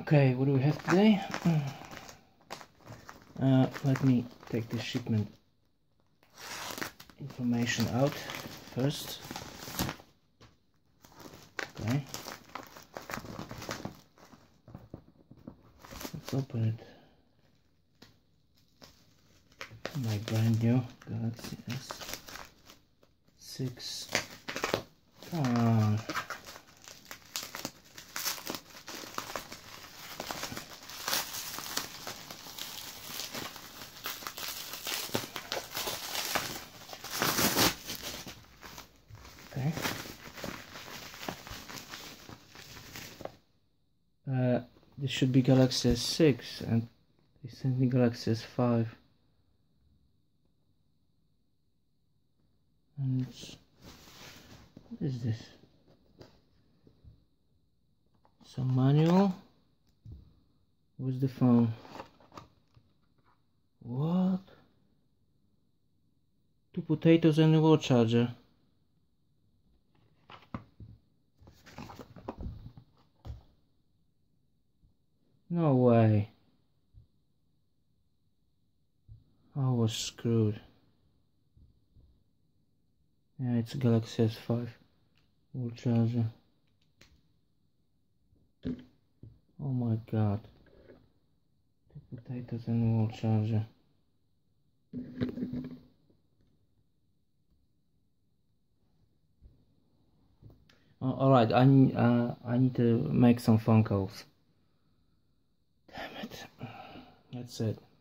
Okay, what do we have today? Uh, let me take the shipment information out first. Okay. Let's open it. My brand new Galaxy S6. Come Okay. Uh, this should be Galaxy S6 and they sent me Galaxy S5. And what is this? Some manual. Where's the phone? What? Two potatoes and a wall charger. No way. I was screwed. Yeah, it's Galaxy S5 wall charger. Oh my god. Two potatoes and wall charger. Uh, Alright, I, uh, I need to make some phone calls. Damn it. That's it.